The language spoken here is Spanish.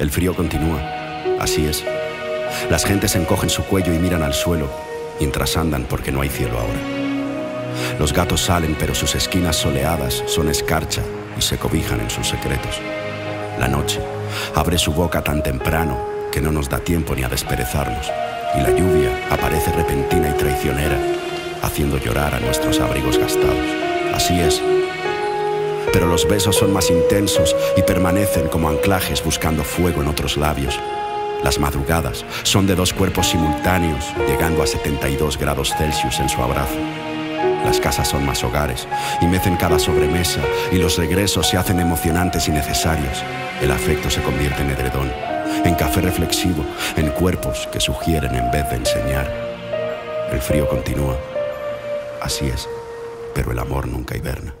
El frío continúa. Así es. Las gentes encogen su cuello y miran al suelo mientras andan porque no hay cielo ahora. Los gatos salen, pero sus esquinas soleadas son escarcha y se cobijan en sus secretos. La noche abre su boca tan temprano que no nos da tiempo ni a desperezarnos, y la lluvia aparece repentina y traicionera, haciendo llorar a nuestros abrigos gastados. Así es. Pero los besos son más intensos y permanecen como anclajes buscando fuego en otros labios. Las madrugadas son de dos cuerpos simultáneos, llegando a 72 grados Celsius en su abrazo. Las casas son más hogares y mecen cada sobremesa y los regresos se hacen emocionantes y necesarios. El afecto se convierte en edredón, en café reflexivo, en cuerpos que sugieren en vez de enseñar. El frío continúa. Así es, pero el amor nunca hiberna.